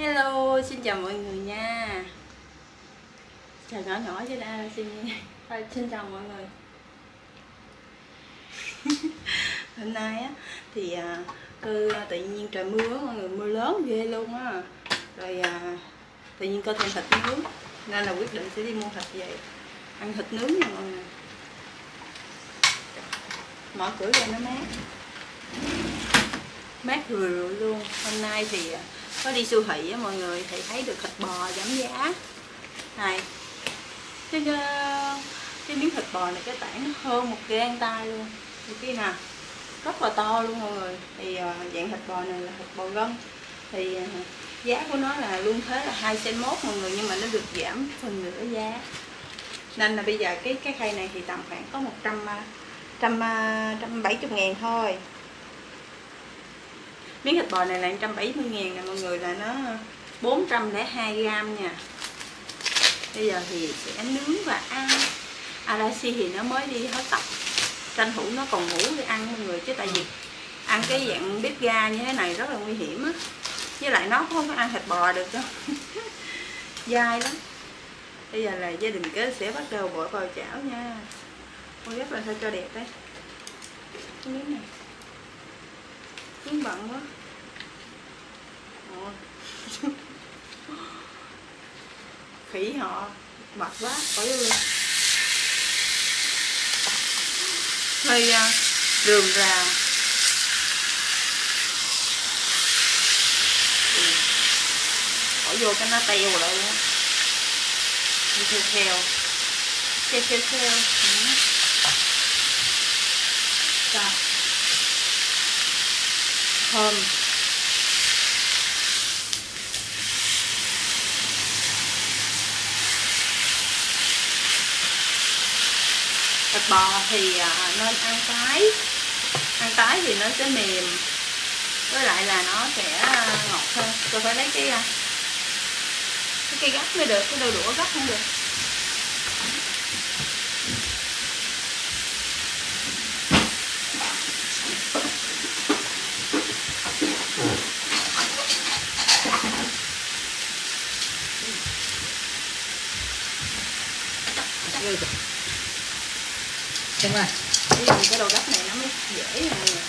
Hello, xin chào mọi người nha. Chào nhỏ nhỏ chứ đã xin Thôi, xin chào mọi người. Hôm nay á thì à, cơ tự nhiên trời mưa mọi người mưa lớn ghê luôn á. Rồi à, tự nhiên có thêm thịt nướng Nên là quyết định sẽ đi mua thịt về Ăn thịt nướng nha mọi người. Mở cửa ra nó mát. Mát rười rượi luôn. Hôm nay thì à, có đi siêu thị á, mọi người, thì thấy được thịt bò giảm giá. Này, cái cái miếng thịt bò này, cái tảng nó hơn một gang tay luôn. Thì cái nào, rất là to luôn mọi người. Thì ờ, dạng thịt bò này là thịt bò gân. Thì ờ, giá của nó là luôn thế là hai cent mốt mọi người, nhưng mà nó được giảm phần nửa giá. Nên là bây giờ cái cái khay này thì tầm khoảng có một trăm trăm trăm bảy chục ngàn thôi miếng thịt bò này là 170 ngàn nè, mọi người, là nó 402 gram nha. Bây giờ thì sẽ nướng và ăn. Arashi thì nó mới đi hết tập tranh thủ nó còn ngủ để ăn, mọi người, chứ tại vì ăn cái dạng bếp ga như thế này rất là nguy hiểm á. Với lại nó không có ăn thịt bò được đâu dai lắm. Bây giờ là gia đình kế sẽ bắt đầu bỏ vào chảo nha. Con rất là sao cho đẹp đấy. Cái miếng này cứng bận quá. Khỉ họ. Mệt quá. Khỏi luôn. Hơi rườm rà bỏ vô cái nó teo lại luôn đi theo theo theo theo theo Rồi. Ừ thơm thịt bò thì à, nên ăn tái. Ăn tái thì nó sẽ mềm. Với lại là nó sẽ ngọt hơn. Tôi phải lấy cái à, cái cây gắt mới được, cái đôi đũa gắt không được. Xem ơi. Cái dùng cái đồ gấp này nó mới dễ rồi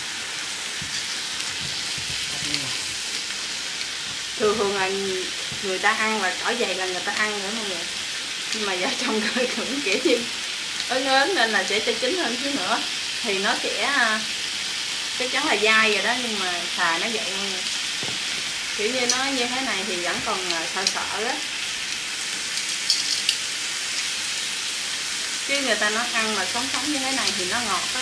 Thường thường là người ta ăn là cỏ dày là người ta ăn nữa mọi người Nhưng mà vợ chồng tôi cũng kiểu như ớn ớn nên là sẽ cho chín hơn chứ nữa. Thì nó sẽ à, chắc chắn là dai rồi đó, nhưng mà xài nó vậy mọi người Kiểu như nó như thế này thì vẫn còn à, sợ sợ á. Chứ người ta nói ăn mà sống sống như thế này thì nó ngọt á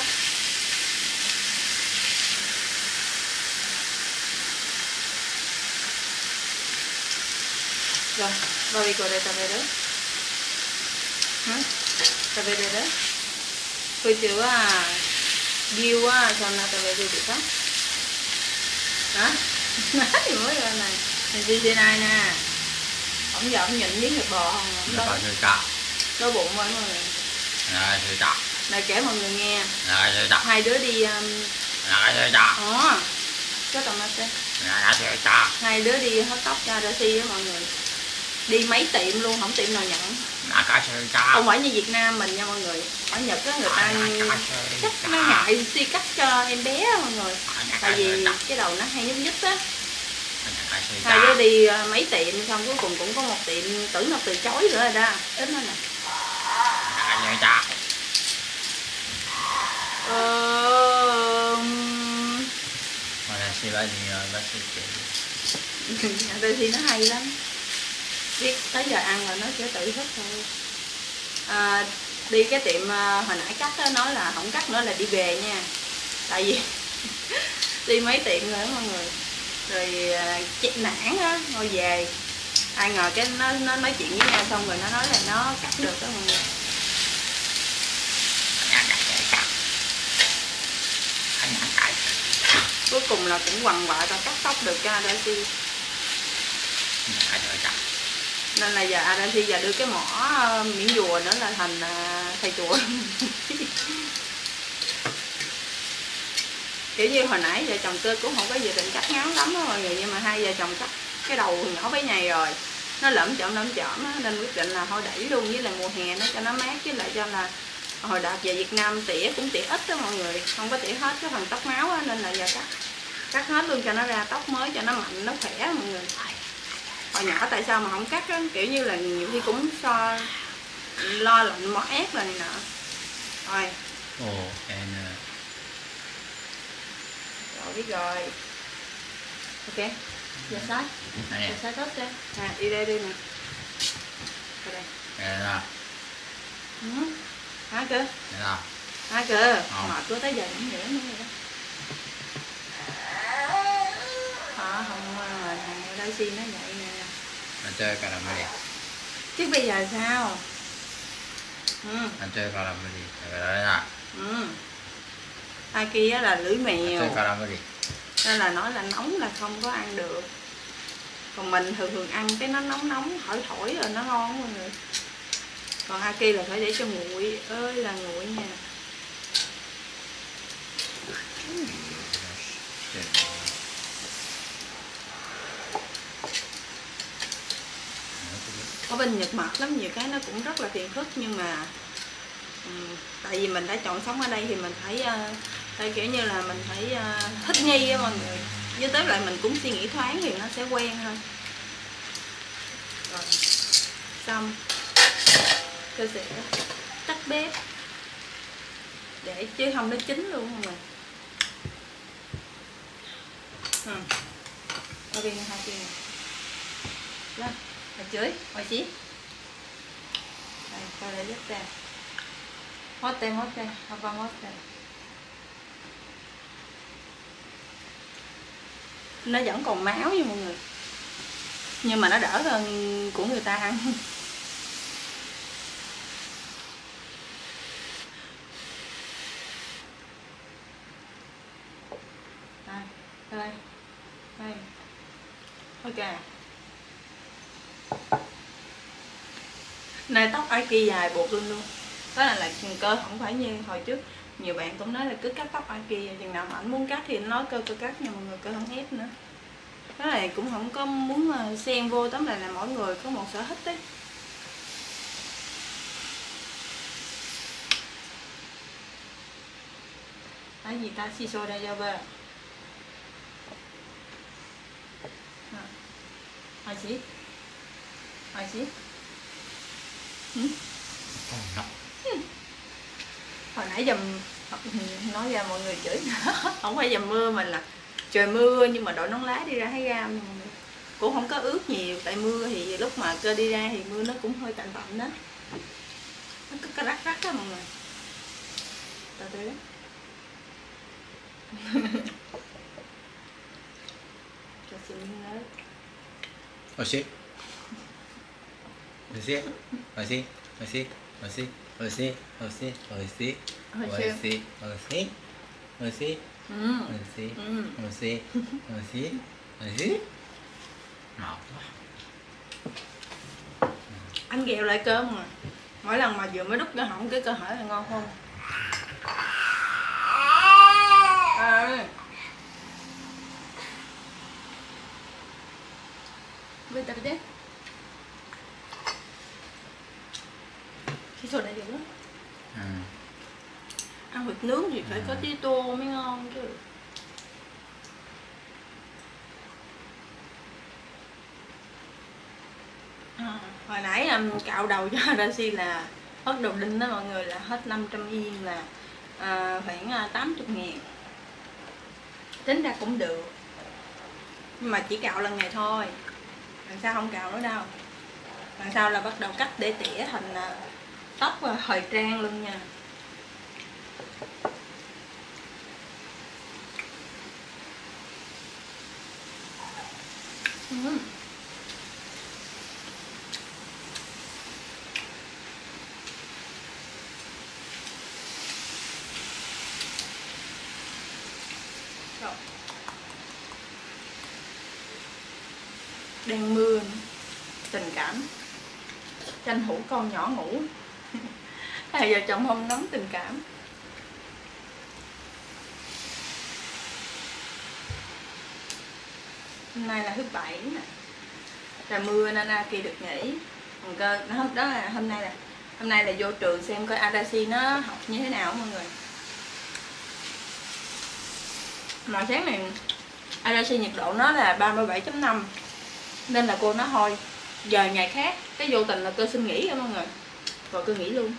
rồi bao cô đây ta về đó. Ta về đây đó tôi chữ à điêu á sao nào ta về đây được không hả? Thì mới ra này. Thì đi trên này nè? Ông giờ ông nhìn miếng thịt bò không? Nó bụng mọi người Này thì chặt này kể mọi người nghe. Này thì chặt hai đứa đi um, Này thì chặt Ồ, có tomate Này thì chặt hai đứa đi hớt tóc cho Darcy á mọi người. Đi mấy tiệm luôn không tiệm nào nhận. Cái không phải như Việt Nam mình nha mọi người. Ở Nhật á người ta chắc nó ngại si cắt cho em bé á mọi người. Tại vì cái đầu nó hay nhúc nhích á. Hai đứa đi ờ, mấy tiệm xong cuối cùng cũng có một tiệm tưởng là từ chối nữa rồi đó. Ít nữa nè Ờ, Mà là xì bá gì bác sĩ chị Darcy nó hay lắm. Biết tới giờ ăn là nó sẽ tự thức thôi. À, đi cái tiệm à, hồi nãy cắt đó, nói là không cắt nữa là đi về nha. Tại vì đi mấy tiệm rồi đó mọi người. Rồi à, chết nản á ngồi về. Ai ngờ cái nó nó nói chuyện với nhau xong rồi nó nói là nó cắt được đó mọi người Này thì chặt Này thì cuối cùng là cũng quằn quại tao cắt tóc được cho Daisy nên là giờ Daisy giờ đưa cái mỏ ờ, miếng dùa nữa là thành ờ, thầy chùa. Kiểu như hồi nãy vợ chồng tôi cũng không có dự định cắt ngắn lắm đó mọi người nhưng mà hai vợ chồng cắt cái đầu nhỏ bé nhầy rồi. Nó lẫm chởm lẫm chởm nên quyết định là thôi đẩy luôn với lại mùa hè nó cho nó mát với lại cho là hồi đợt về Việt Nam tỉa cũng tỉa ít đó mọi người không có tỉa hết cái phần tóc máu á, nên là giờ cắt cắt hết luôn cho nó ra tóc mới cho nó mạnh nó khỏe mọi người. Hồi nhỏ tại sao mà không cắt á kiểu như là nhiều khi cũng so lo lạnh mỏ ép rồi này nọ. Rồi. Oh, and uh, rồi biết rồi. Ok giờ sát này giờ sát hết ra à đi đây đi nè. Đây. Là, ừ. Hả là. hả cơ Không. mệt quá tới giờ cũng vậy nữa rồi đó hả không mà thằng đây xin nó vậy nè Anh chơi caramel. chứ bây giờ sao ừ Anh chơi caramel. Đây là đây là. ừ ai kia là lưỡi mèo chơi caramel. nên là nói là nóng là không có ăn được còn mình thường thường ăn cái nó nóng nóng thổi thổi rồi nó ngon mọi người còn Aki là phải để cho nguội. Ơi là nguội nha. Ở bên Nhật mặt lắm nhiều cái nó cũng rất là phiền phức nhưng mà ừ, tại vì mình đã chọn sống ở đây thì mình phải ờ, phải kiểu như là mình phải ờ, thích nghi á mọi người. Với tới lại mình cũng suy nghĩ thoáng thì nó sẽ quen thôi rồi xong tôi sẽ tắt bếp. Để chứ không nó chín luôn mọi người ừ. ở bên hai kia lên ở dưới ở xí đây tôi để giúp ra hót tên hót tên. Hot con hót tên. Nó vẫn còn máu nha mọi người. Nhưng mà nó đỡ hơn của người ta ăn đây đây đây ok này tóc ai kia dài buộc luôn. Luôn đó là là cơ, không phải như hồi trước. Nhiều bạn cũng nói là cứ cắt tóc ai kia, chừng nào mà ảnh muốn cắt thì nói cơ cơ cắt, nhưng mà người cơ không ép nữa. Cái này cũng không có muốn ờ, xen vô tóm lại là mỗi người có một sở thích đấy. Cái gì ta? Shiso đây cho bơ gì hỏi gì Oh, no. hồi nãy dầm nói ra mọi người chửi. Không phải dầm mưa mà là trời mưa nhưng mà đội nón lá đi ra thấy ra cũng không có ướt nhiều. Tại mưa thì lúc mà cơ đi ra thì mưa nó cũng hơi tạnh tạnh đó. Nó cứ cái rắc rắc đó mọi người. Từ từ đó. Cho xin miếng nữa Oxy. Oxy. Oxy. Oxy. Oxy. Oxy. Oxy. Oxy. Oxy. Oxy. Oxy. ừ. Oxy. Ừ. Oxy. Oxy. Oxy. Ngọt quá. anh ghẹo lại cơm mà mỗi lần mà vừa mới đút cái họng cái cơ hỏi là ngon không à. Bây giờ đấy. Khi sổ này được lắm. Ừ. Ăn vịt nướng thì phải có tí tô mới ngon chứ. À, hồi nãy um, cạo đầu cho Daisy là hết đầu đinh đó mọi người là hết 500 yên là à, khoảng à, 80 ngàn. Tính ra cũng được. Nhưng mà chỉ cạo lần này thôi đằng sau không cạo nữa đâu đằng sau là bắt đầu cắt để tỉa thành à, tóc và thời trang luôn nha Ừm. Rồi. đang mưa nữa. tình cảm tranh thủ con nhỏ ngủ. Hai vợ chồng không nóng tình cảm. Hôm nay là thứ bảy nè. Trời mưa nên Aki được nghỉ. Còn cơ hôm đó là hôm nay là, hôm nay là vô trường xem coi Adachi nó học như thế nào mọi người. Mà sáng này Adachi nhiệt độ nó là 37.5 nên là cô nó hôi giờ ngày khác, cái vô tình là cơ xin nghỉ nha mọi người. Rồi cơ nghỉ luôn.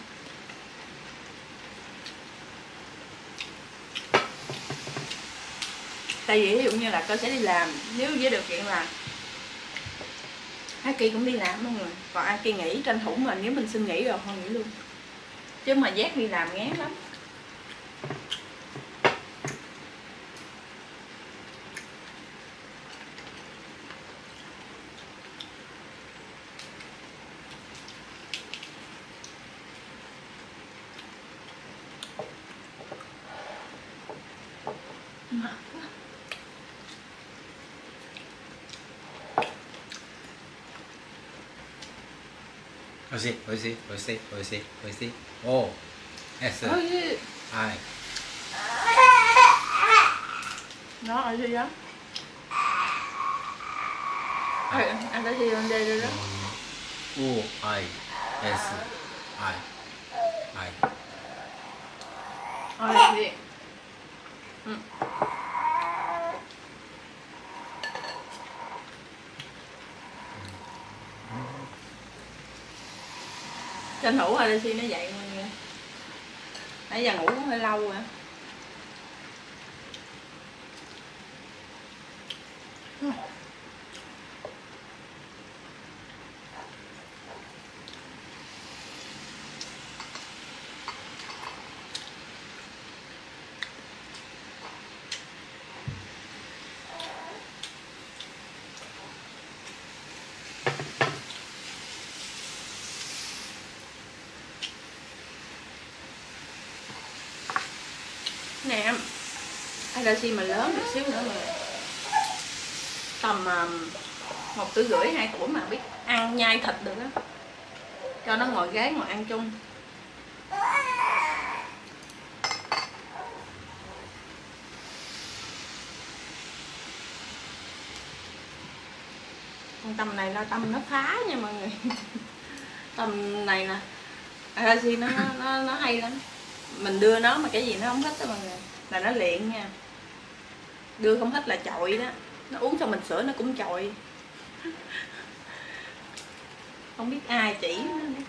Tại vì ví dụ như là cơ sẽ đi làm, nếu với điều kiện là Aki cũng đi làm mọi người. Còn Aki nghỉ tranh thủ mà nếu mình xin nghỉ rồi, thôi nghỉ luôn. Chứ mà giác đi làm ngán lắm. しいおいしいおいしいおいしいおいしい。おおおいしいはい。なおいしいはい。私呼んでいおい。しい。うん。Tranh thủ thôi ở xin nó dậy mọi người nãy giờ ngủ cũng hơi lâu rồi nè Adachi mà lớn được xíu nữa mà tầm à, một tuổi rưỡi hai tuổi mà biết ăn nhai thịt được á. Cho nó ngồi ghế ngồi ăn chung. Con tầm này là tầm nó phá nha mọi người. Tầm này nè à, Arashi nó, nó nó hay lắm. Mình đưa nó mà cái gì nó không thích đó mọi người là nó luyện nha đưa không hết là chọi đó nó uống cho mình sữa nó cũng chọi không biết ai chỉ nó nữa.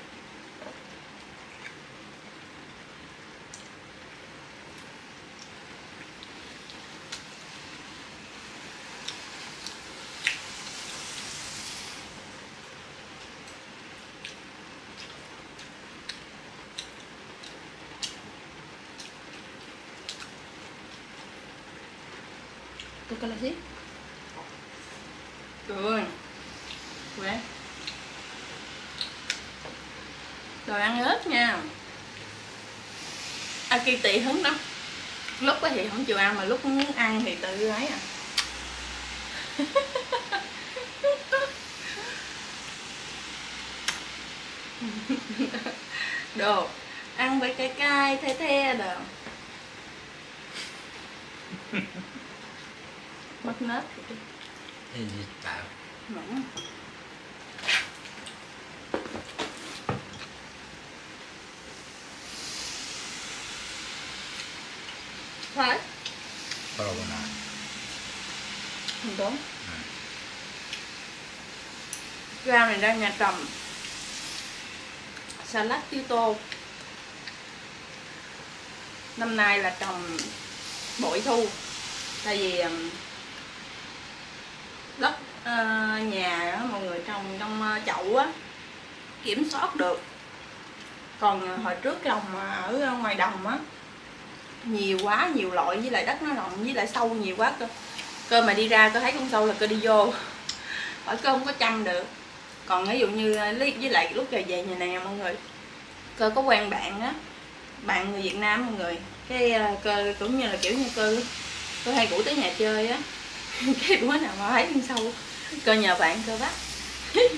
Tocca la sì? Rồi Quế Rồi ăn ớt nha Aki tị hứng lắm Lúc á thì không chịu ăn mà lúc muốn ăn thì tự ấy à. Đồ Ăn với cái cay the the đồ. Mất nết. Thì gì tạo mỏng. Phải carbonara. Đúng. Ừ. À. Ra này ra nhà trồng salad tiêu tô. Năm nay là trồng bội thu. Tại vì um, đất ờ, nhà mọi người trồng trong ờ, chậu á kiểm soát được còn ờ, hồi trước trồng ở ngoài đồng á nhiều quá, nhiều loại, với lại đất nó rộng, với lại sâu nhiều quá cơ. Cơ mà đi ra cơ thấy con sâu là cơ đi vô. Bởi cơ không có chăm được. Còn ví dụ như ờ, lý- với lại lúc trời về nhà nè mọi người, cơ có quen bạn á, bạn người Việt Nam mọi người, cái ờ, cơ cũng như là kiểu như cơ cơ hay rủ tới nhà chơi á, cái bữa nào mà thấy con sâu, cơ nhờ bạn cơ bắt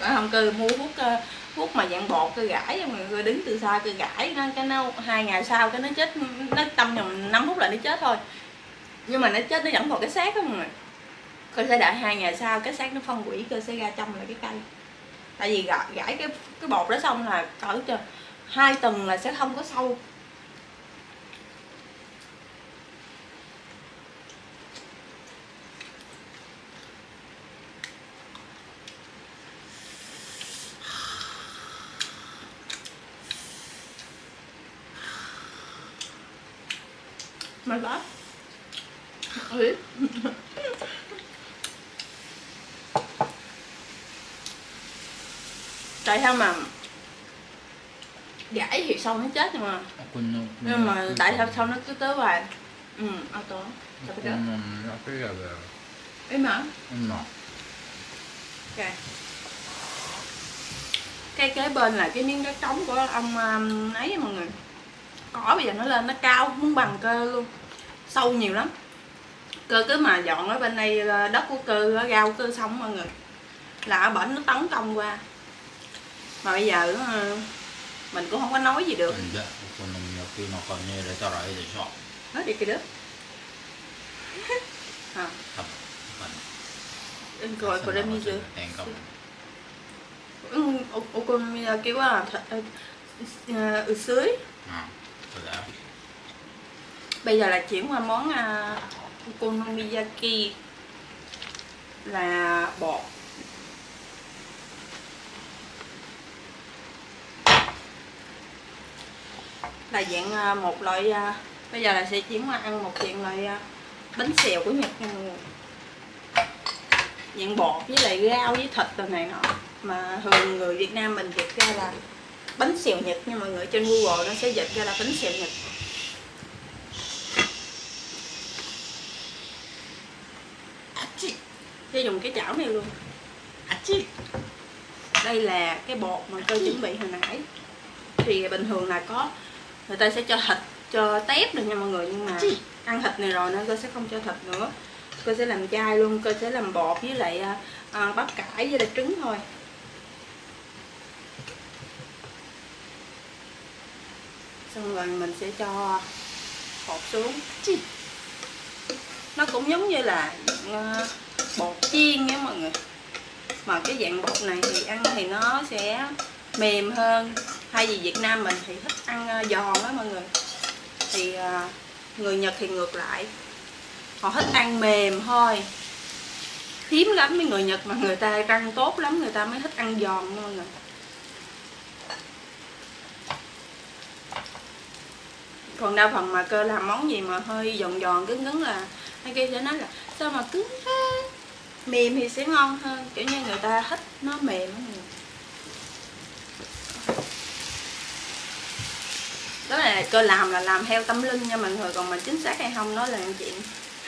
còn không, cơ mua hút ờ, cơ mà dạng bột cơ gãi mà người đứng từ xa cứ gãi nó cái nó hai ngày sau cái nó chết nó tâm nhầm 5 phút là nó chết thôi. Nhưng mà nó chết nó vẫn còn cái xác đó mọi người. Cô sẽ đợi hai ngày sau cái xác nó phân hủy cô sẽ ra trong lại cái cây. Tại vì gãi, gãi cái cái bột đó xong là cỡ cho hai tuần là sẽ không có sâu. My God. Ừ. Tại sao mà gãy thì sau nó chết nhưng mà? Nhưng mà tại sao sau nó cứ tới hoài? Ừ ao to sao cái đó. ấy mà ok. Cái kế bên là cái miếng đất trống của ông um, ấy mọi người. Cỏ bây giờ nó lên nó cao muốn bằng cơ luôn sâu nhiều lắm. Cơ cứ mà dọn ở bên đây là đất của cơ ở rau cơ xong mọi người là ở bển nó tấn công qua. Mà bây giờ ờ, mình cũng không có nói gì được. Nói đi cái đất à, em gọi của Remy chưa? Đèn cộng. ừ, ô, con kêu là thật ờ, ừ, sưới À. Rồi đã bây giờ là chuyển qua món uh, okonomiyaki là bột. Là dạng à, một loại uh, bây giờ là sẽ chuyển qua ăn một dạng loại uh, bánh xèo của Nhật nha mọi người dạng bột với lại rau với thịt rồi này nọ. Mà thường người Việt Nam mình dịch ra là bánh xèo Nhật nha mọi người trên Google nó sẽ dịch ra là bánh xèo Nhật sẽ dùng cái chảo này luôn. Đây là cái bột mà tôi chuẩn bị hồi nãy. Thì bình thường là có người ta sẽ cho thịt cho tép được nha mọi người nhưng mà ăn thịt này rồi nên tôi sẽ không cho thịt nữa. Tôi sẽ làm chai luôn tôi sẽ làm bột với lại à, à, bắp cải với lại trứng thôi. Xong rồi mình sẽ cho bột xuống. Nó cũng giống như là à, bột chiên nha mọi người. Mà cái dạng bột này thì ăn thì nó sẽ mềm hơn. Thay vì Việt Nam mình thì thích ăn ờ, giòn đó mọi người. Thì ờ, người Nhật thì ngược lại. Họ thích ăn mềm thôi. Hiếm lắm mấy người Nhật mà người ta răng tốt lắm, người ta mới thích ăn giòn mọi người. Còn đa phần mà cơ làm món gì mà hơi giòn giòn, cứng cứng là hay kia sẽ nói là sao mà cứng thế? Mềm thì sẽ ngon hơn, kiểu như người ta thích nó mềm đó là cơ làm là làm theo tâm linh nha mọi người, còn mình chính xác hay không nói là chuyện.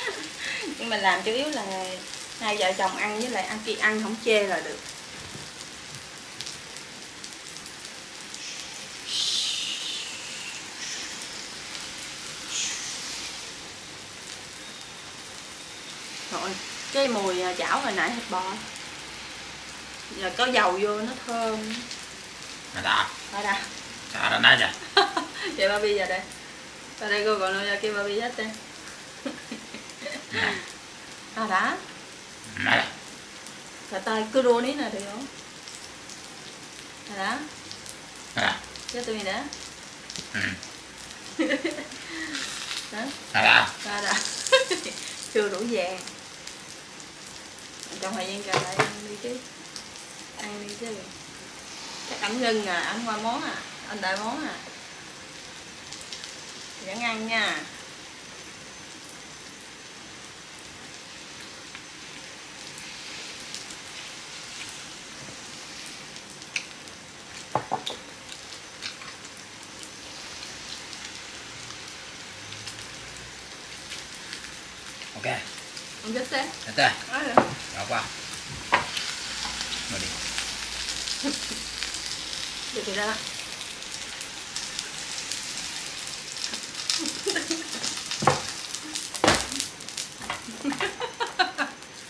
Nhưng mà làm chủ yếu là hai vợ chồng ăn với lại ăn kia ăn không chê là được rồi cái mùi à, chảo hồi nãy thịt bò. Giờ có dầu vô nó thơm. Mà đã. ở đây Chả đã nãy giờ. vậy. Ba giờ đây. Ở đây cô gọi nó ra kia ba hết đây à đã giờ. là tay cứ đua ní nè được không? À đã Nè. cho tôi đã. Đó Nè đã. ra đã chưa đủ vàng trong thời gian chờ lại ăn đi chứ. Ăn đi chứ. Chắc ảnh ngưng à ảnh qua món à anh đợi món à. Vẫn ăn nha. Ok. ông chết thế 됐다. nói rồi Đó qua. Mở đi. Được rồi đó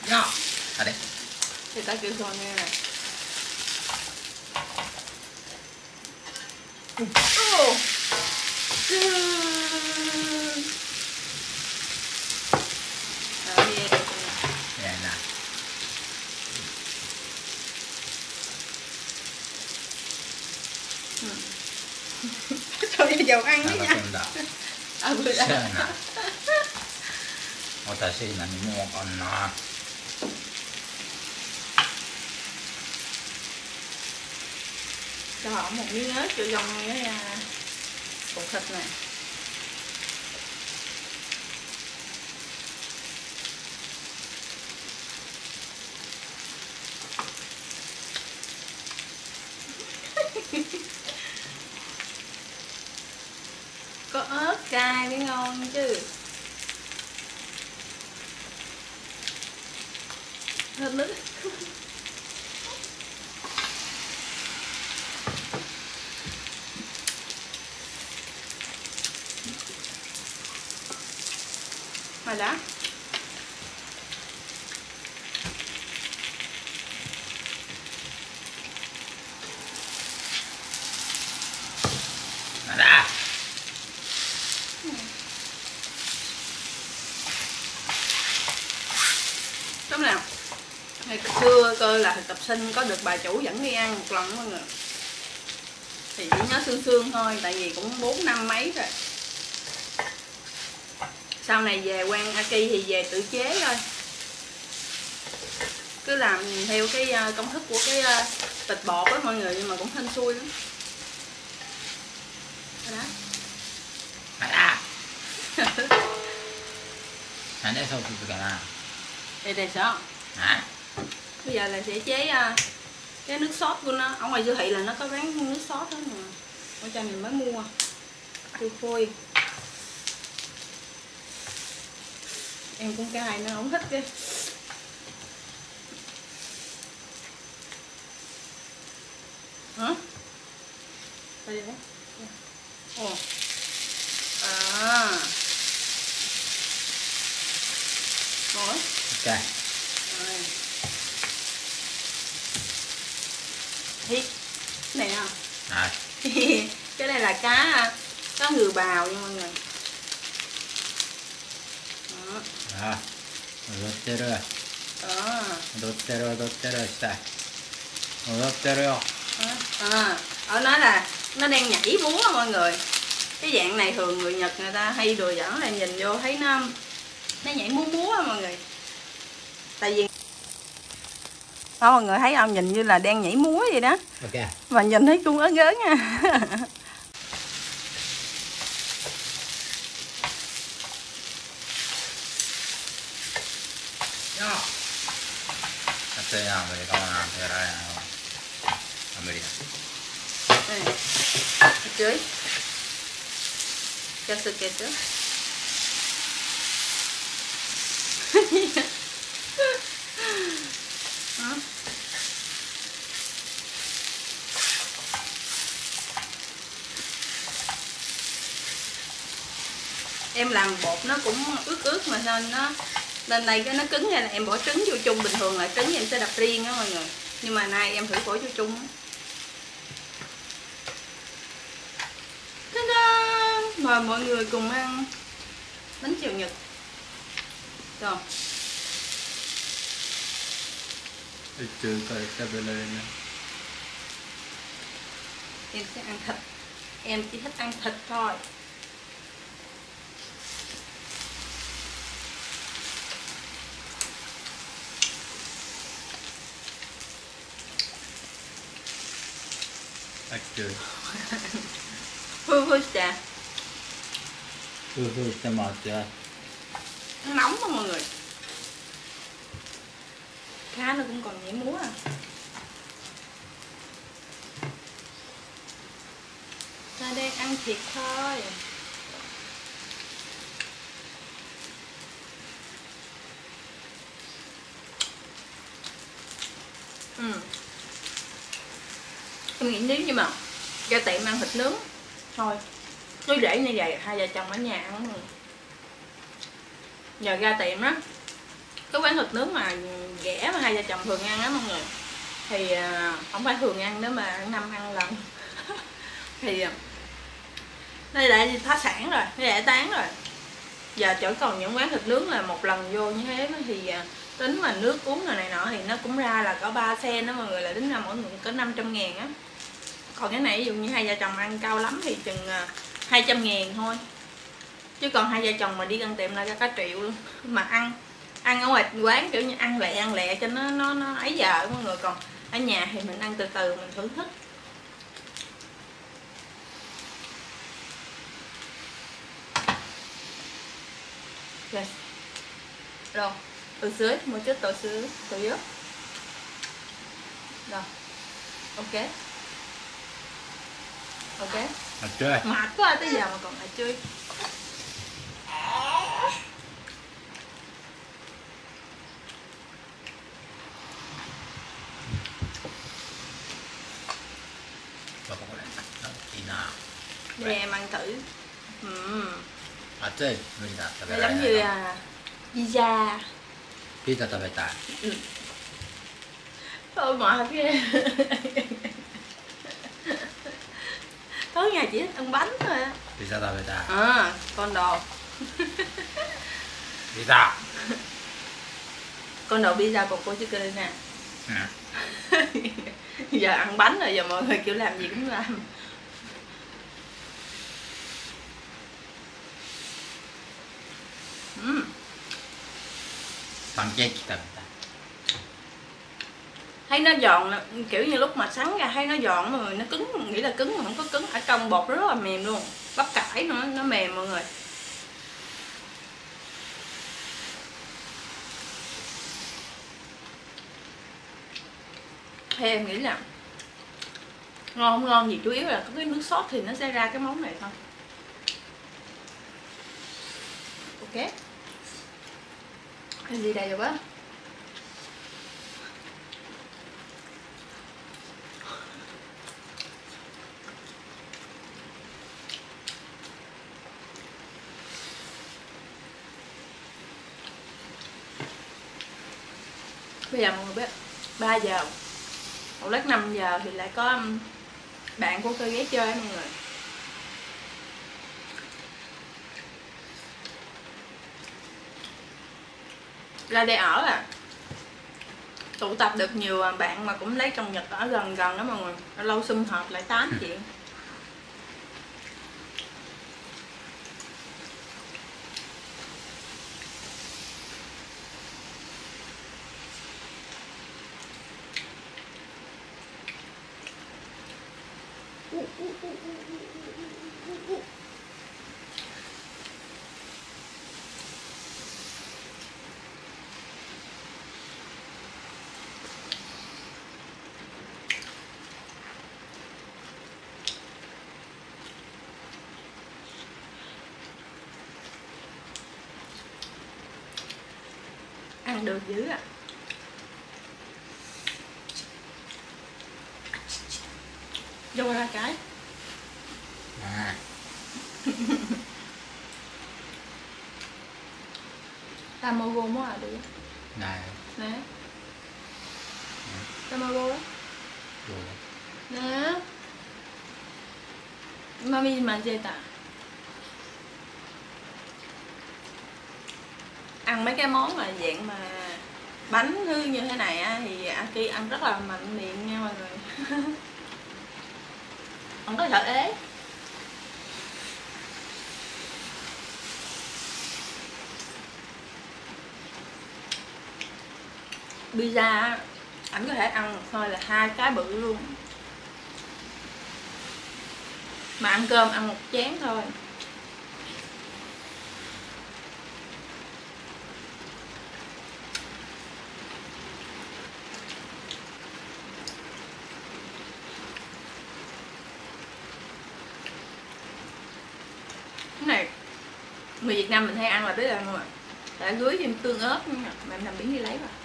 Nhỏ. À đây. thì ta kêu rồi à, vừa そう đã. やな私何もわかんない cho họ một miếng ớt cho dòng cái à, củ thịt này sinh có được bà chủ dẫn đi ăn một lần mọi người à. thì chỉ nhớ xương xương thôi tại vì cũng bốn năm mấy rồi. Sau này về quan aki thì về tự chế thôi. Cứ làm theo cái ờ, công thức của cái ờ, thịt bột á mọi người nhưng mà cũng hên xui lắm. Đó. À? Anh ấy sao thì cái nào đây đây sao hả? Bây giờ là sẽ chế à, cái nước sốt của nó. Ở ngoài siêu thị là nó có bán nước sốt đó mà. Ở cho mình mới mua. Tiêu phôi. Em cũng cay nó không thích cái. Hả? Đây đấy Ồ. À. Ủa? OK. ってる踊ってるしたい踊ってるよ À, ở nó là nó đang nhảy múa á mọi người cái dạng này thường người nhật người ta hay đùa giỡn là nhìn vô thấy nó nó nhảy múa múa á mọi người tại vì đó mọi người thấy không nhìn như là đang nhảy múa vậy đó OK mà nhìn thấy cũng ớn ớn nha cho sự em làm bột nó cũng ướt ướt mà nên nó, lên đây cái nó cứng ra là em bỏ trứng vô chung bình thường là trứng em sẽ đập riêng á mọi người. Nhưng mà nay em thử bỏ vô chung á Ta-da! mời mọi người cùng ăn bánh chiều nhật. Rồi trừ tay cái bê lên nè. Em sẽ ăn thịt. Em chỉ thích ăn thịt thôi. Ác chưa? Hư hư chà. Hư hư sao mệt vậy? Nóng mà mọi người. Khá nó cũng còn nhảy múa à. Ra đây ăn thịt thôi. Ừ. Em nghĩ nếu như mà ra tiệm ăn thịt nướng. Thôi cứ để như vậy, hai vợ chồng ở nhà không giờ ra tiệm á cái quán thịt nướng mà rẻ mà hai vợ chồng thường ăn á mọi người. Thì à, không phải thường ăn nữa mà năm ăn lần. Thì à, đây đã phá sản rồi nó tán rồi. Giờ chỉ còn những quán thịt nướng là một lần vô như thế thì à, tính mà nước uống rồi này nọ thì nó cũng ra là có 3 sen đó mọi người, là tính ra mỗi người có 500 ngàn á. Còn cái này ví dụ như hai vợ chồng ăn cao lắm thì chừng 200 ngàn thôi. Chứ còn hai vợ chồng mà đi gần tiệm là ra cả triệu luôn. Mà ăn ăn ở ngoài quán, kiểu như ăn lẹ ăn lẹ cho nó nó nó ấy giờ mọi người. Còn ở nhà thì mình ăn từ từ, mình thưởng thức. Yes. rồi, từ dưới, một chút, từ dưới từ dưới. Rồi, ok ok. Mà chơi. Mệt quá tới giờ mà còn lại chơi. Để em ăn thử. Ừ. À chơi. Mình đã tập nó giống như à, pizza. Pizza tập bài tài thôi mệt ghê tối ngày chỉ thích ăn bánh thôi á Pizza bài tài à con đồ. Pizza con đồ pizza còn cô cơ nè. Ừ. giờ ăn bánh rồi giờ mọi người kiểu làm gì cũng làm. Pancake bài tài thấy nó giòn là, kiểu như lúc mà sắn ra thấy nó giòn mọi người nó cứng, nghĩ là cứng mà không có cứng ở trong bột rất là mềm luôn. Bắp cải nữa nó mềm mọi người. Thì em nghĩ là ngon không ngon gì, chủ yếu là có cái nước sốt thì nó sẽ ra cái món này thôi. Ok. Cái gì đây rồi bác. Bây giờ mọi người biết 3 giờ. Một lát 5 giờ thì lại có um, bạn của cơ ghé chơi mọi người. Ra đây ở à. Tụ tập được nhiều à, bạn mà cũng lấy trong nhật ở gần gần đó mọi người. Lâu xung hợp lại tám chuyện. Ăn được dữ à vô ra cái À tamago mo à đi Này. Nè. Tamago đó Đồ. Nè. Mami mà dê ta ăn mấy cái món mà dạng mà bánh hư như thế này á thì Aki ăn rất là mạnh miệng nha mọi người. Không có sợ ế pizza ảnh có thể ăn một thôi là hai cái bự luôn. Mà ăn cơm ăn một chén thôi. Cái này, người Việt Nam mình hay ăn là biết là mà đã dưới thêm tương ớt nha mà em làm biến đi lấy vào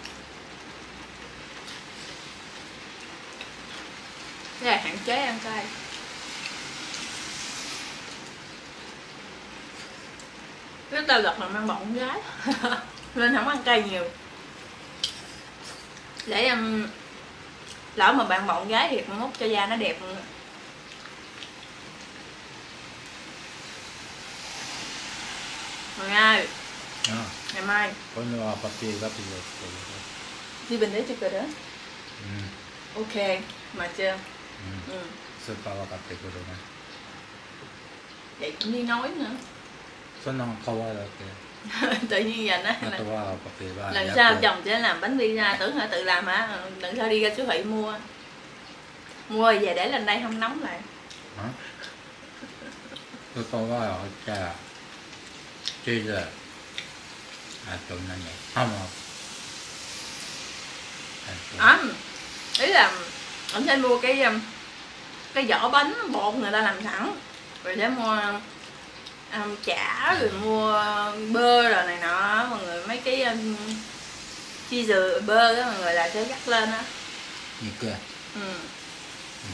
là hạn chế ăn cay. Cái tao gật là mang bọng con gái. Nên không ăn cay nhiều. Để um, Lỡ mà bạn bọng gái thì mốt cho da nó đẹp nữa. Người ơi, À. Ngày mai. Con là papi la pizza đi bình đấy cho cơ đó. Ừ. Ok, mà chưa. スーパー分かってくるね。でに nói nữa. そんなの可愛いだって。tự nhiên vậy đó lần sau chồng sẽ làm bánh pizza tưởng hả tự làm hả? Ừ, lần sau đi ra siêu thị mua. Mua về để lên đây không nóng lại. Hả? Tôi có gọi cha. Chứ giờ à tuần này nhỉ không không. À, Ấm ý là ông sẽ mua cái um, cái vỏ bánh bột người ta làm sẵn. Rồi để mua um, chả rồi mua bơ rồi này nọ. Mọi người mấy cái um, chi dừa bơ đó mọi người là sẽ dắt lên á. Như Niku ừ.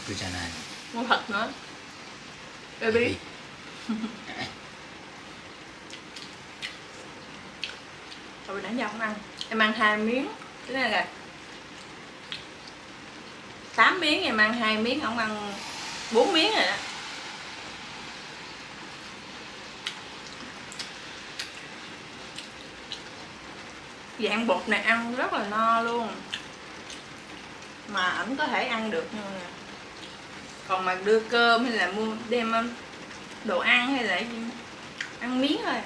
Niku này? Mua thịt nữa. Baby. Rồi nãy giờ không ăn. Em ăn hai miếng. Cái này là tám miếng em ăn hai miếng không ăn bốn miếng rồi đó. Dạng bột này ăn rất là no luôn. Mà ảnh có thể ăn được nhưng mà còn mà đưa cơm hay là mua đem um, đồ ăn hay là ăn miếng thôi à.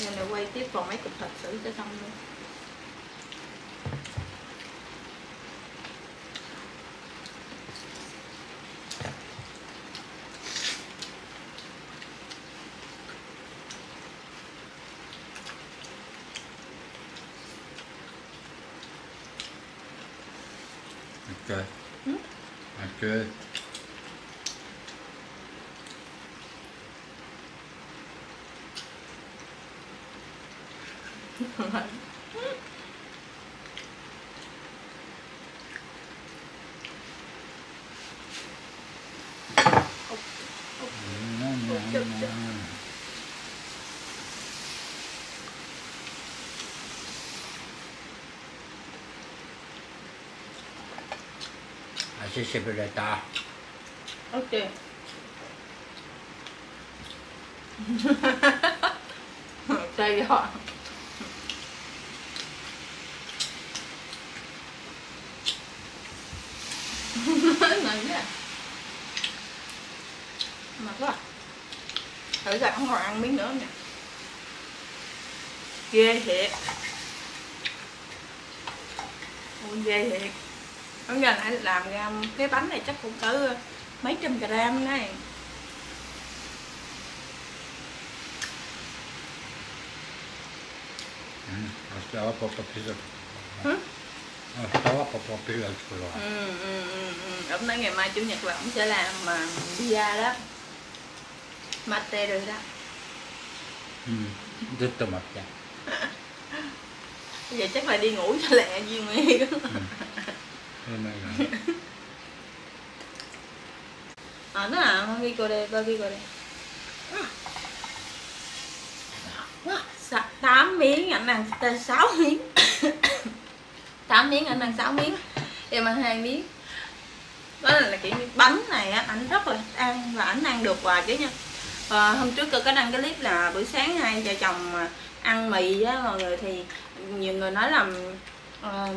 nên là quay tiếp còn mấy cục thịt xử cho xong luôn Ok. Ừ. Ok. Mm, 다시 씹으려다. 어때? 자기야. 난데. 맞아. thử ra không còn ăn miếng nữa nè ghê thiệt ôi ghê thiệt bây giờ lại làm ra cái bánh này chắc cũng cỡ mấy trăm gram này Stava poco pizzocco. Hmm? Stava poco pizzocco. Ừ, ừ, ừ. ừ. Ông nói ngày mai Chủ nhật là ông sẽ làm mà pizza đó. Mate rồi đó. Ừ, rất tô mặt Bây giờ chắc là đi ngủ cho lẹ Duy Nguyên. 아나 마미 거래 마미 거래 tám miếng ảnh ăn tới sáu miếng. Tám miếng ảnh ăn sáu miếng. Em ăn hai miếng. Đó là, kiểu như bánh này á ảnh rất là ăn và ảnh ăn được hoài chứ nha. Và hôm trước tôi có đăng cái clip là buổi sáng hai vợ chồng ăn mì á mọi người thì nhiều người nói là uh,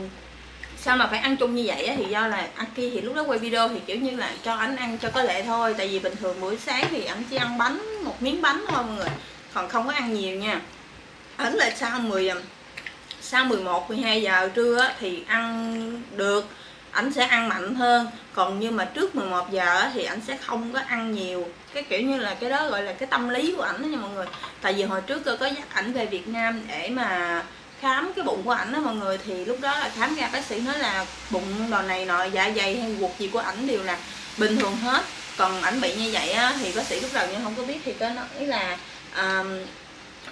sao mà phải ăn chung như vậy á? Thì do là Aki thì lúc đó quay video thì kiểu như là cho anh ăn cho có lệ thôi. Tại vì bình thường buổi sáng thì anh chỉ ăn bánh một miếng bánh thôi mọi người. Còn không có ăn nhiều nha. Ảnh là sau 10 sau 11 12 giờ trưa á, thì ăn được. Ảnh sẽ ăn mạnh hơn. Còn như mà trước 11 giờ á, thì ảnh sẽ không có ăn nhiều. Cái kiểu như là cái đó gọi là cái tâm lý của ảnh đó nha mọi người. Tại vì hồi trước tôi có dắt ảnh về Việt Nam để mà khám cái bụng của ảnh đó mọi người thì lúc đó là khám ra bác sĩ nói là bụng đòn này nọ dạ dày hay ruột gì của ảnh đều là bình thường hết. Còn ảnh bị như vậy á, thì bác sĩ lúc đầu nhưng không có biết thì có nói là um,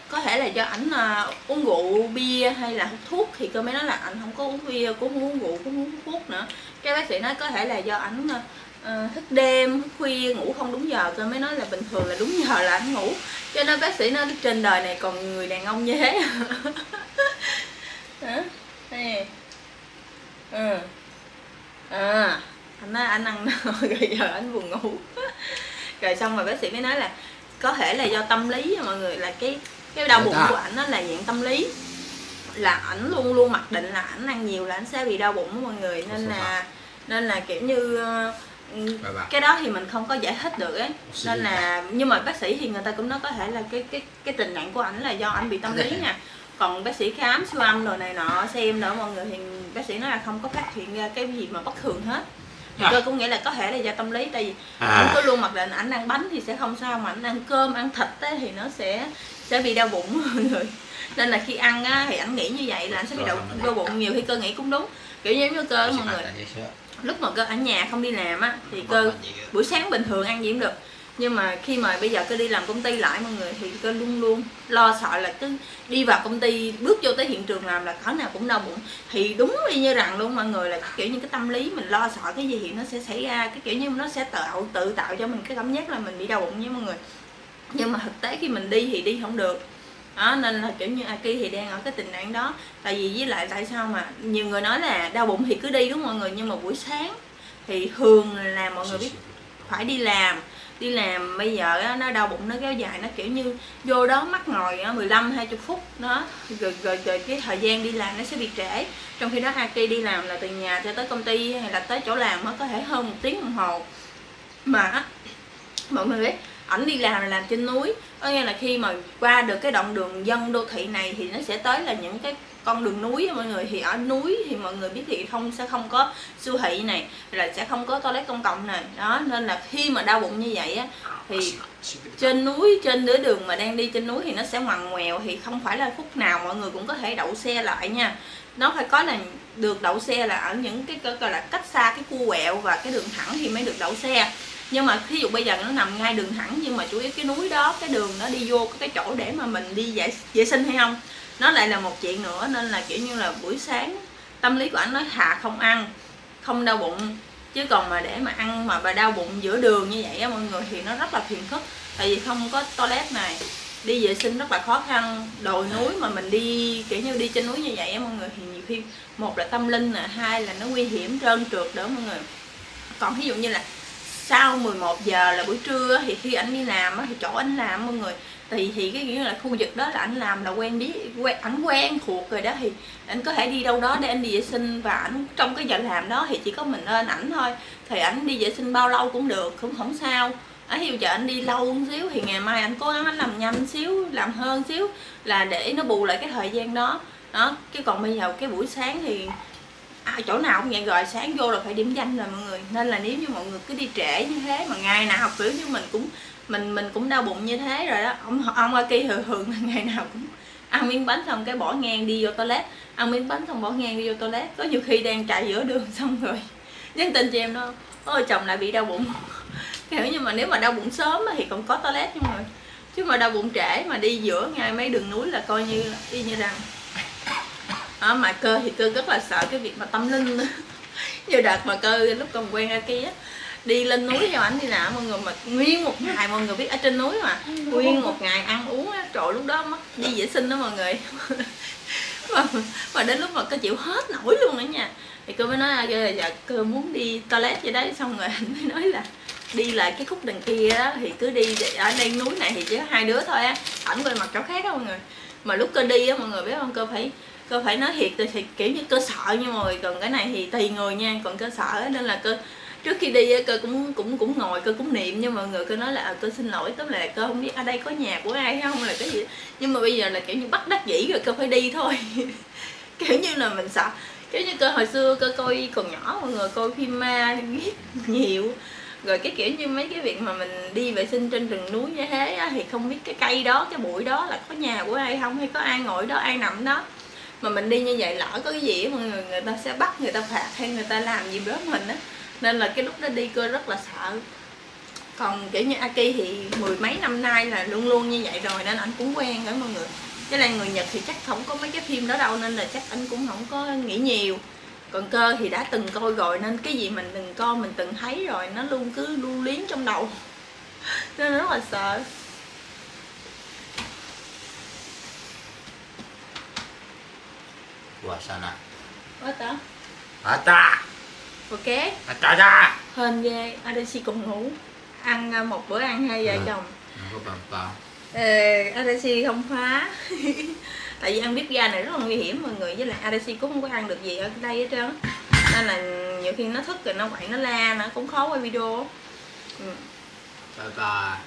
có thể là do ảnh uh, uống rượu bia hay là hút thuốc thì cơ mới nói là ảnh không có uống bia cũng không uống rượu cũng không hút thuốc nữa. Cái bác sĩ nói có thể là do ảnh ờ, à, thức đêm thức khuya ngủ không đúng giờ. Cơ mới nói là bình thường là đúng giờ là ảnh ngủ. Cho nên bác sĩ nói trên đời này còn người đàn ông như thế. Hả? Nè. Ừ à anh nói anh ăn rồi giờ anh buồn ngủ. Rồi xong rồi bác sĩ mới nói là có thể là do tâm lý mọi người là cái cái đau bụng của ảnh nó là dạng tâm lý. Là ảnh luôn luôn mặc định là ảnh ăn nhiều là ảnh sẽ bị đau bụng mọi người. Nên là nên là kiểu như ờ, Bye bye. cái đó thì mình không có giải thích được ấy. Nên là nhưng mà bác sĩ thì người ta cũng nói có thể là cái cái cái tình trạng của ảnh là do ảnh bị tâm lý nha. Còn bác sĩ khám siêu âm rồi này nọ xem nữa mọi người thì bác sĩ nói là không có phát hiện ra cái gì mà bất thường hết. Thì À. cơ cũng nghĩ là có thể là do tâm lý tại vì À. ảnh cứ luôn mặc định ảnh ăn bánh thì sẽ không sao mà ảnh ăn cơm ăn thịt á, thì nó sẽ sẽ bị đau bụng mọi người. Nên là khi ăn á, thì ảnh nghĩ như vậy là ảnh sẽ bị đau, đau bụng nhiều khi cơ nghĩ cũng đúng. Kiểu như giống như cơ mọi người lúc mà cơ ở nhà không đi làm á thì cơ buổi sáng bình thường ăn gì cũng được. Nhưng mà khi mà bây giờ cơ đi làm công ty lại mọi người thì cơ luôn luôn lo sợ là cứ đi vào công ty bước vô tới hiện trường làm là khả nào cũng đau bụng. Thì đúng y như rằng luôn mọi người là kiểu như cái tâm lý mình lo sợ cái gì thì nó sẽ xảy ra cái kiểu như nó sẽ tạo tự tạo cho mình cái cảm giác là mình bị đau bụng với mọi người. Nhưng mà thực tế khi mình đi thì đi không được đó nên là kiểu như Aki thì đang ở cái tình trạng đó. Tại vì với lại tại sao mà nhiều người nói là đau bụng thì cứ đi đúng không mọi người? Nhưng mà buổi sáng thì thường là mọi người biết phải đi làm. Đi làm bây giờ á, nó đau bụng nó kéo dài nó kiểu như vô đó mắc ngồi á, 15 20 phút đó rồi, rồi, rồi cái thời gian đi làm nó sẽ bị trễ. Trong khi đó Aki đi làm là từ nhà cho tới công ty hay là tới chỗ làm nó có thể hơn một tiếng đồng hồ. Mà mọi người biết ảnh đi làm là làm trên núi. Có nghĩa là khi mà qua được cái đoạn đường dân đô thị này thì nó sẽ tới là những cái con đường núi mọi người. Thì ở núi thì mọi người biết thì không, sẽ không có siêu thị này là sẽ không có toilet công cộng này. Đó, nên là khi mà đau bụng như vậy á, thì trên núi, trên nửa đường mà đang đi trên núi thì nó sẽ ngoằn ngoèo. Thì không phải là phút nào mọi người cũng có thể đậu xe lại nha. Nó phải có là được đậu xe là ở những cái cái, gọi là cách xa cái cua quẹo và cái đường thẳng thì mới được đậu xe nhưng mà thí dụ bây giờ nó nằm ngay đường thẳng nhưng mà chủ yếu cái núi đó cái đường nó đi vô có cái chỗ để mà mình đi vệ, vệ sinh hay không? Nó lại là một chuyện nữa nên là kiểu như là buổi sáng tâm lý của anh nói thà không ăn không đau bụng. Chứ còn mà để mà ăn mà bà đau bụng giữa đường như vậy á mọi người thì nó rất là phiền phức. Tại vì không có toilet này đi vệ sinh rất là khó khăn. Đồi núi mà mình đi kiểu như đi trên núi như vậy á mọi người thì nhiều khi một là tâm linh nè hai là nó nguy hiểm trơn trượt đó mọi người. Còn ví dụ như là sau 11 giờ là buổi trưa thì khi anh đi làm á, thì chỗ anh làm mọi người. Thì thì cái nghĩa là khu vực đó là anh làm là quen biết quen ảnh quen thuộc rồi đó thì anh có thể đi đâu đó để anh đi vệ sinh. Và ảnh trong cái giờ làm đó thì chỉ có mình lên ảnh thôi. Thì ảnh đi vệ sinh bao lâu cũng được cũng không sao. Ở hiệu giờ anh đi lâu một xíu thì ngày mai anh cố gắng anh làm nhanh xíu làm hơn xíu là để nó bù lại cái thời gian đó. Đó cái còn bây giờ cái buổi sáng thì à, chỗ nào cũng vậy rồi sáng vô là phải điểm danh rồi mọi người. Nên là nếu như mọi người cứ đi trễ như thế mà ngày nào học kiểu như mình cũng mình mình cũng đau bụng như thế rồi đó. Ông ông Aki thường thường là ngày nào cũng ăn miếng bánh xong cái bỏ ngang đi vô toilet. Ăn miếng bánh xong bỏ ngang đi vô toilet. Có nhiều khi đang chạy giữa đường xong rồi nhắn tin cho em đó ôi chồng lại bị đau bụng. Kiểu như mà nếu mà đau bụng sớm thì còn có toilet nhưng mà chứ mà đau bụng trễ mà đi giữa ngay mấy đường núi là coi như y như rằng à, mà cơ thì cơ rất là sợ cái việc mà tâm linh. Như đợt mà cơ lúc còn quen Aki á đi lên núi cho ảnh đi nè mọi người mà nguyên một ngày mọi người biết ở trên núi mà nguyên một ngày ăn uống á trời lúc đó mất đi vệ sinh đó mọi người. Mà, mà đến lúc mà cơ chịu hết nổi luôn nữa nha. Thì cơ mới nói à, cơ là dạ cơ muốn đi toilet vậy đấy. Xong rồi anh mới nói là đi lại cái khúc đằng kia đó thì cứ đi ở đây núi này thì chỉ có hai đứa thôi á ảnh quay mặt chỗ khác đó mọi người. Mà lúc cơ đi á mọi người biết không cơ phải cơ phải nói thiệt thì kiểu như cơ sợ nhưng mà còn cái này thì tùy người nha còn cơ sợ nên là cơ trước khi đi cơ cũng cũng cũng ngồi cơ cũng niệm nhưng mà mọi người cơ nói là à, cơ xin lỗi tức là cơ không biết ở đây có nhà của ai hay không là cái gì nhưng mà bây giờ là kiểu như bắt đắc dĩ rồi cơ phải đi thôi. Kiểu như là mình sợ kiểu như cơ hồi xưa cơ coi còn nhỏ mọi người coi phim ma biết nhiều rồi cái kiểu như mấy cái việc mà mình đi vệ sinh trên rừng núi như thế á, thì không biết cái cây đó cái bụi đó là có nhà của ai không hay có ai ngồi đó ai nằm đó mà mình đi như vậy lỡ có cái gì mọi người người ta sẽ bắt người ta phạt hay người ta làm gì với mình á. Nên là cái lúc đó đi cơ rất là sợ. Còn kiểu như Aki thì mười mấy năm nay là luôn luôn như vậy rồi nên anh cũng quen rồi mọi người. Cái là người Nhật thì chắc không có mấy cái phim đó đâu nên là chắc anh cũng không có nghĩ nhiều. Còn cơ thì đã từng coi rồi nên cái gì mình từng coi mình từng thấy rồi nó luôn cứ lưu luyến trong đầu. Nên rất là sợ. suasana. Ata Ata Ok. Ata ra. Hên ghê Adensi cùng ngủ. Ăn ờ, một bữa ăn hai vợ ừ. chồng. Ờ, không có bằng tao Ờ, Adensi không phá Tại vì ăn bếp ga này rất là nguy hiểm mọi người. Với lại Adensi cũng không có ăn được gì ở đây hết trơn. Nên là nhiều khi nó thức rồi nó quậy nó la nó cũng khó quay video. Ừ. Bye bye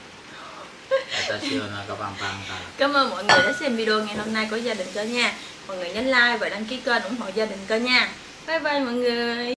Cảm ơn mọi người đã xem video ngày hôm nay của gia đình cho nha mọi người nhấn like và đăng ký kênh ủng hộ gia đình kênh nha. Bye bye mọi người.